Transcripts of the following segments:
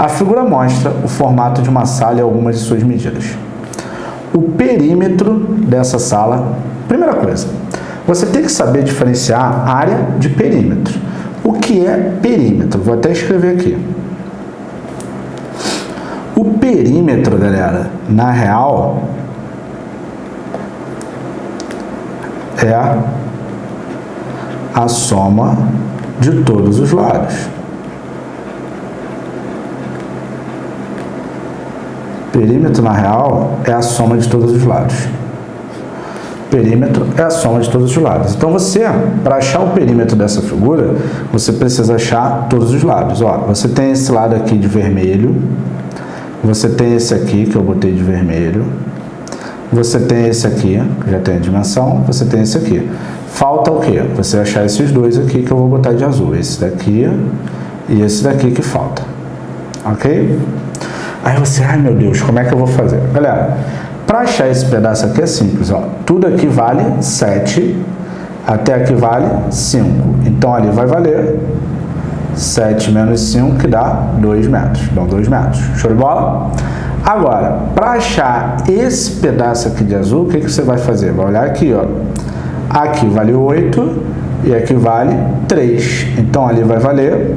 A figura mostra o formato de uma sala e algumas de suas medidas. O perímetro dessa sala, primeira coisa, você tem que saber diferenciar área de perímetro. O que é perímetro? Vou até escrever aqui. O perímetro, galera, na real, é a soma de todos os lados. Perímetro, na real, é a soma de todos os lados. Perímetro é a soma de todos os lados. Então, você, para achar o perímetro dessa figura, você precisa achar todos os lados. Ó, você tem esse lado aqui de vermelho, você tem esse aqui, que eu botei de vermelho, você tem esse aqui, que já tem a dimensão, você tem esse aqui. Falta o quê? Você achar esses dois aqui que eu vou botar de azul. Esse daqui e esse daqui que falta. Ok? Aí você, ai meu Deus, como é que eu vou fazer? Galera, para achar esse pedaço aqui é simples. Ó. Tudo aqui vale 7, até aqui vale 5. Então ali vai valer 7 menos 5, que dá 2 metros. Dão 2 metros. Show de bola? Agora, para achar esse pedaço aqui de azul, o que, que você vai fazer? Vai olhar aqui, ó. Aqui vale 8 e aqui vale 3. Então ali vai valer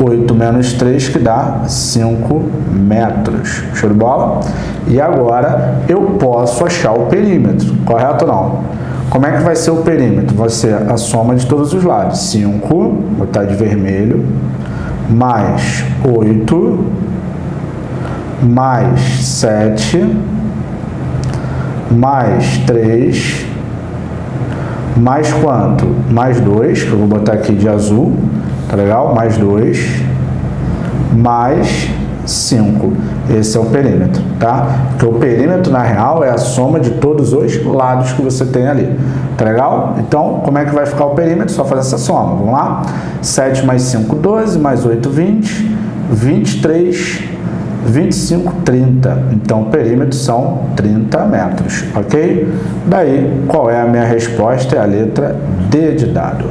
8 menos 3, que dá 5 metros. Show de bola? E agora eu posso achar o perímetro, correto ou não? Como é que vai ser o perímetro? Vai ser a soma de todos os lados. 5, vou botar de vermelho, mais 8, mais 7, mais 3, mais quanto? Mais 2, que eu vou botar aqui de azul, tá legal? Mais 2, mais 5. Esse é o perímetro, tá? Porque o perímetro, na real, é a soma de todos os lados que você tem ali. Tá legal? Então, como é que vai ficar o perímetro? Só fazer essa soma. Vamos lá? 7 mais 5, 12, mais 8, 20, 23, 25, 30. Então, o perímetro são 30 metros, ok? Daí, qual é a minha resposta? É a letra D de dado.